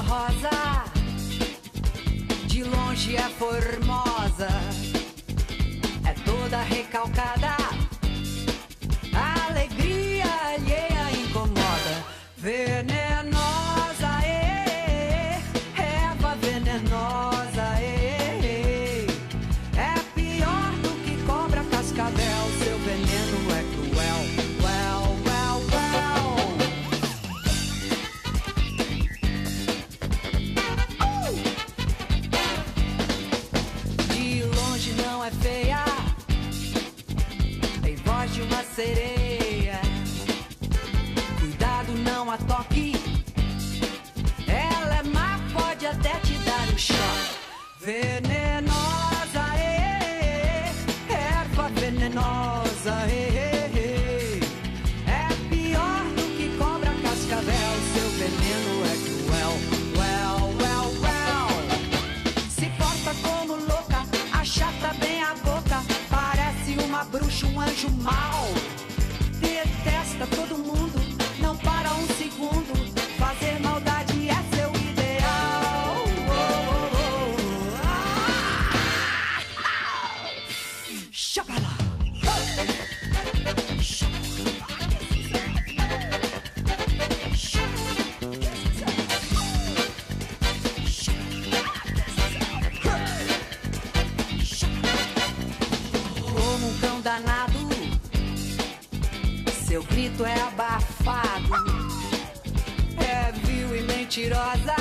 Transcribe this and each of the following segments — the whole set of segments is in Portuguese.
rosa, de longe é formosa, é toda recalcada. Voz de uma sereia. Cuidado, não a toque. Ela é má, pode até te dar um choque. Venenosa, é, erva venenosa, é, um anjo mau. Detesta todo mundo, seu grito é abafado. É vil e mentirosa,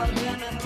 mañana